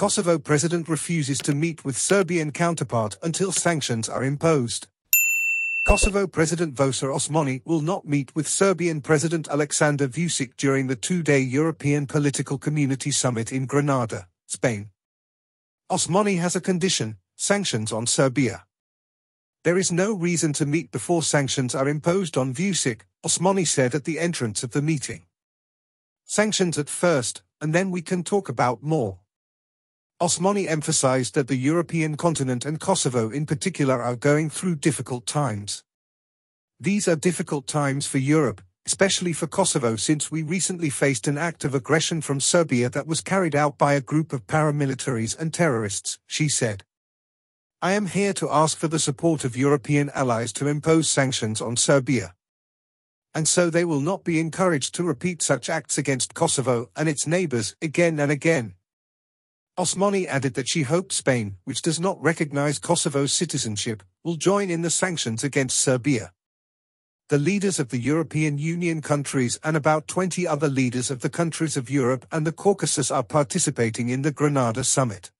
Kosovo president refuses to meet with Serbian counterpart until sanctions are imposed. Kosovo President Vjosa Osmani will not meet with Serbian President Aleksandar Vucic during the two-day European Political Community Summit in Granada, Spain. Osmani has a condition, sanctions on Serbia. There is no reason to meet before sanctions are imposed on Vucic, Osmani said at the entrance of the meeting. Sanctions at first, and then we can talk about more. Osmani emphasized that the European continent and Kosovo in particular are going through difficult times. These are difficult times for Europe, especially for Kosovo since we recently faced an act of aggression from Serbia that was carried out by a group of paramilitaries and terrorists, she said. I am here to ask for the support of European allies to impose sanctions on Serbia. And so they will not be encouraged to repeat such acts against Kosovo and its neighbors again and again. Osmani added that she hoped Spain, which does not recognize Kosovo's citizenship, will join in the sanctions against Serbia. The leaders of the European Union countries and about 20 other leaders of the countries of Europe and the Caucasus are participating in the Granada summit.